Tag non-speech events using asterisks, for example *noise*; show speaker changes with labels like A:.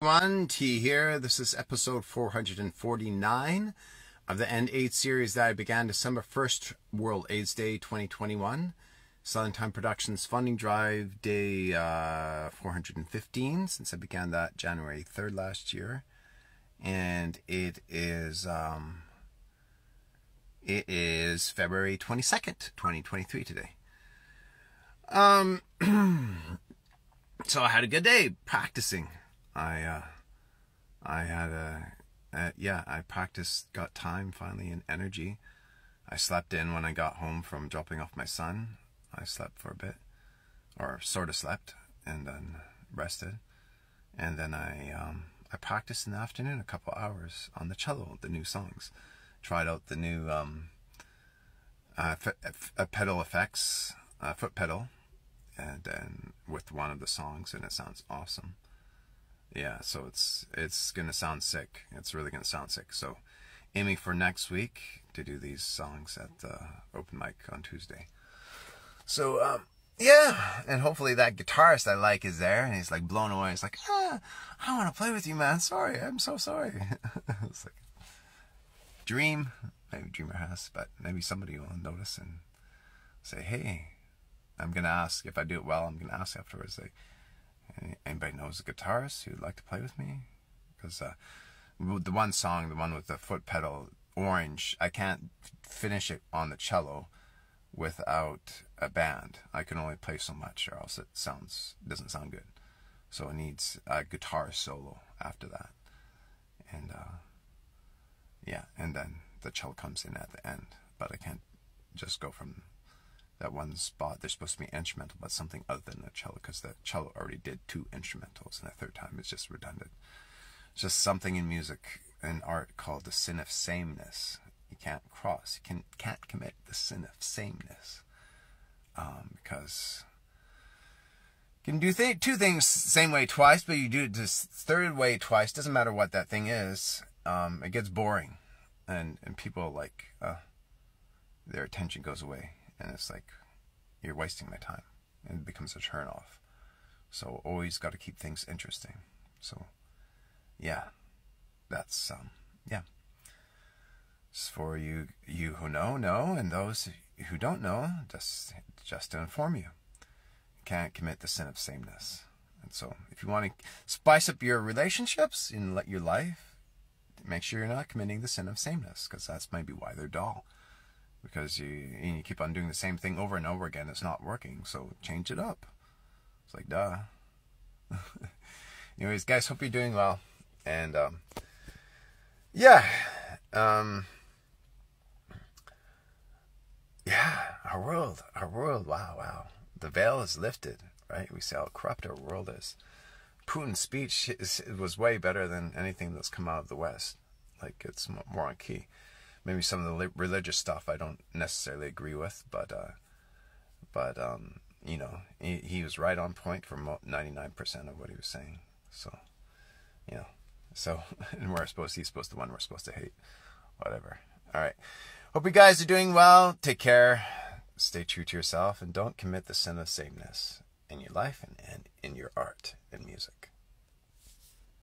A: One T here. This is episode 449 of the End AIDS series that I began December 1st, World AIDS Day 2021. Southern Time Productions funding drive day uh, 415 since I began that January 3rd last year. And it is um, it is February 22nd, 2023 today. Um *clears throat* so I had a good day practicing I uh, I had a, a yeah I practiced got time finally and energy. I slept in when I got home from dropping off my son. I slept for a bit, or sort of slept, and then rested, and then I um, I practiced in the afternoon a couple hours on the cello, the new songs. Tried out the new um, uh, f- pedal effects, uh, foot pedal, and then with one of the songs, and it sounds awesome yeah, so it's it's gonna sound sick. It's really gonna sound sick. So aiming for next week to do these songs at the open mic on Tuesday. So um, yeah, and hopefully that guitarist I like is there, and he's like blown away. He's like, ah, I want to play with you, man. Sorry, I'm so sorry. *laughs* it's like dream, maybe Dreamer has, but maybe somebody will notice and say, hey, I'm gonna ask if I do it well. I'm gonna ask afterwards, like Anybody knows a guitarist who'd like to play with me? Because uh, the one song, the one with the foot pedal, Orange, I can't finish it on the cello without a band. I can only play so much, or else it sounds doesn't sound good. So it needs a guitar solo after that, and uh, yeah, and then the cello comes in at the end. But I can't just go from that one spot they're supposed to be instrumental, but something other than the cello, because the cello already did two instrumentals, and the third time is just redundant. It's just something in music and art called the sin of sameness. You can't cross. You can can't commit the sin of sameness um, because you can do th- two things same way twice, but you do it this third way twice. Doesn't matter what that thing is. Um, it gets boring, and and people like uh, their attention goes away and it's like you're wasting my time. And it becomes a turn off so always got to keep things interesting. So yeah. That's um yeah. It's for you you who know know. And those who don't know just just to inform you. You can't commit the sin of sameness. And so if you want to spice up your relationships and let your life make sure you're not committing the sin of sameness because that's maybe why they're dull because you you keep on doing the same thing over and over again. It's not working, so change it up. It's like duh. *laughs* Anyways, guys, hope you're doing well, and um, yeah, um, yeah, our world, our world. Wow, wow, the veil is lifted. Right? We see how corrupt our world is. Putin's speech is, was way better than anything that's come out of the West. Like it's more on key maybe some of the religious stuff I don't necessarily agree with, but uh, but um, you know, he, he was right on point for 99% of what he was saying. So, you know, so *laughs* and we're supposed he's supposed to one we're supposed to hate, whatever. All right, hope you guys are doing well. Take care, stay true to yourself, and don't commit the sin of sameness in your life and, and in your art and music.